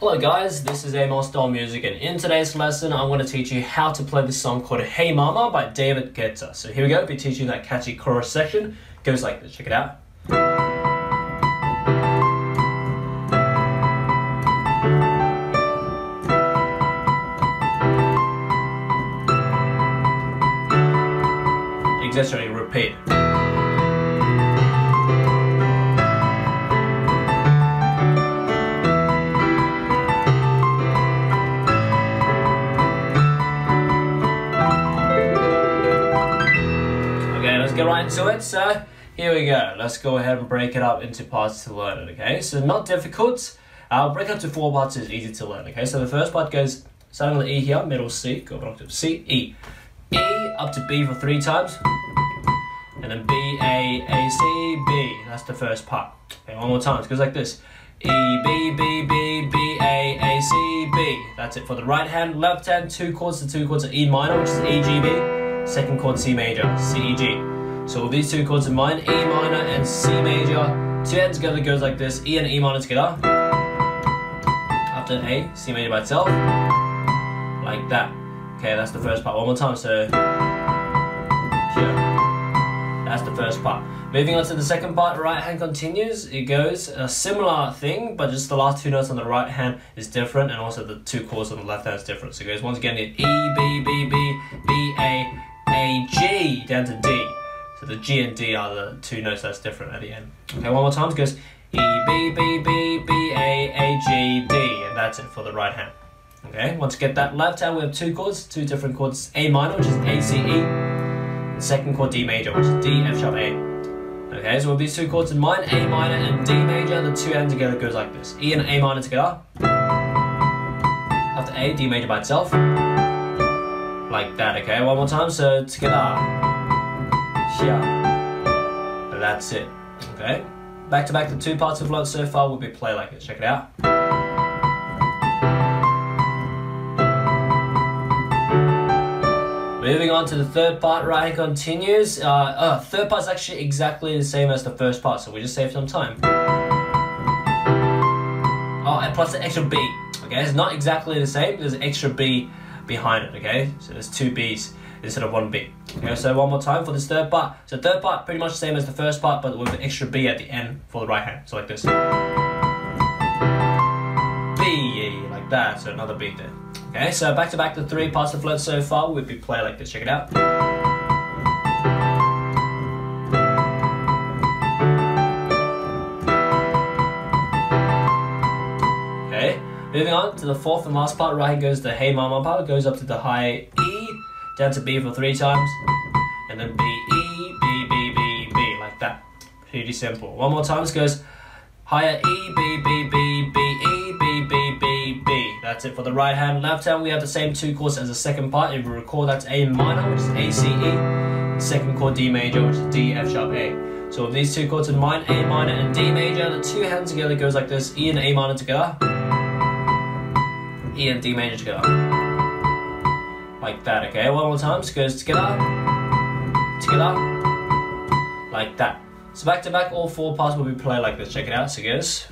Hello guys, this is Amosdoll Music and in today's lesson I'm going to teach you how to play this song called Hey Mama by David Guetta. So here we go, I'll be teaching that catchy chorus section. Goes like this, check it out. Exactly, repeat. Into it. So uh, here we go. Let's go ahead and break it up into parts to learn it. Okay, so not difficult. I'll break it up to four parts. It's easy to learn. Okay, so the first part goes starting with E here, middle C, go back to C, E, E up to B for three times, and then B A A C B. That's the first part. Okay, one more time. It goes like this. E B B B B A A C B. That's it for the right hand. Left hand, two chords. The two chords are E minor, which is E G B. Second chord C major, C E G. So with these two chords in mind, E minor and C major, two hands together goes like this. E and E minor together. After A, C major by itself, like that. Okay, that's the first part. One more time. So here. That's the first part. Moving on to the second part, right hand continues. It goes a similar thing, but just the last two notes on the right hand is different, and also the two chords on the left hand is different. So it goes once again in E, B, B, B, B, A, A, G, down to D. So the G and D are the two notes that's different at the end. Okay, one more time. It goes E, B, B, B, B, A, A, G, D, and that's it for the right hand. Okay, once you get that left hand, we have two chords, two different chords. A minor, which is A, C, E. The second chord D major, which is D, F sharp, A. Okay, so with these two chords in mind, A minor and D major, the two hands together goes like this. E and A minor together. After A, D major by itself. Like that, okay? One more time, so together. Here. That's it, okay? Back to back, the two parts we've learned so far will be play like this. Check it out. Moving on to the third part, right hand continues. Uh, uh, third part's actually exactly the same as the first part, so we just save some time. Oh, and plus the extra B. Okay, it's not exactly the same. There's an extra B behind it. Okay, so there's two B's instead of one B. Okay, so one more time for this third part. So third part pretty much the same as the first part, but with an extra B at the end for the right hand. So like this. B, like that. So another B there. Okay, so back to back the three parts of the float so far We'd be playing like this. Check it out. Okay, moving on to the fourth and last part. Right hand goes the Hey Mama part, goes up to the high E, down to B for three times, and then B E B B B B like that. Pretty simple. One more time. This goes higher E B B B B E B B B B. That's it for the right hand. Left hand, we have the same two chords as the second part. If you recall, that's A minor, which is A C E. Second chord D major, which is D F sharp A. So with these two chords in mind, A minor and D major, the two hands together goes like this: E and A minor together, E and D major together, like that. Okay, one more time. So it goes together, together, like that. So back to back, all four parts will be played like this. Check it out. So it goes.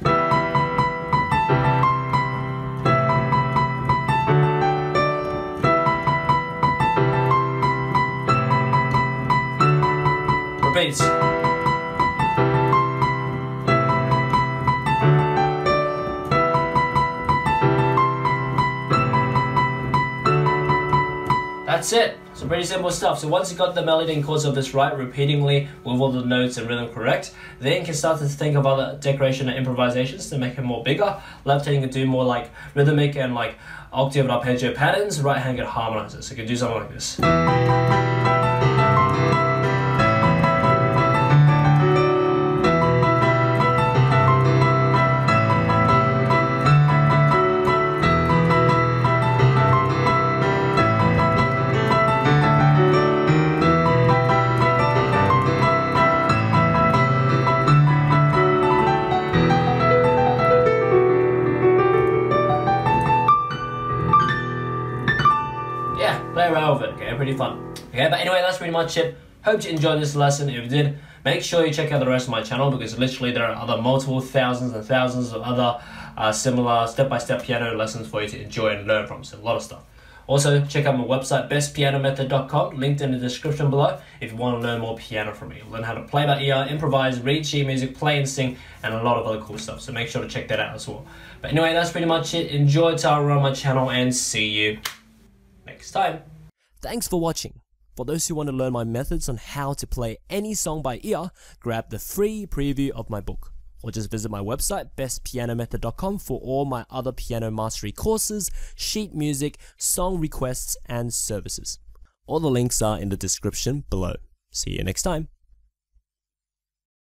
Repeats. That's it. So pretty simple stuff. So once you got the melody and chords of this right repeatedly with all the notes and rhythm correct, then you can start to think of other decoration and improvisations to make it more bigger. Left hand can do more like rhythmic and like octave and arpeggio patterns. Right hand can harmonize it. So you can do something like this. Play around with it, okay? Pretty fun. Okay, but anyway, that's pretty much it. Hope you enjoyed this lesson. If you did, make sure you check out the rest of my channel because literally there are other multiple thousands and thousands of other uh, similar step-by-step piano lessons for you to enjoy and learn from. So a lot of stuff. Also, check out my website, bestpianomethod.com, linked in the description below if you want to learn more piano from me. Learn how to play by ear, improvise, read sheet music, play and sing, and a lot of other cool stuff. So make sure to check that out as well. But anyway, that's pretty much it. Enjoy Tara on my channel and see you next time. Thanks for watching. For those who want to learn my methods on how to play any song by ear, grab the free preview of my book or just visit my website bestpianomethod.com for all my other piano mastery courses, sheet music, song requests, and services. All the links are in the description below. See you next time.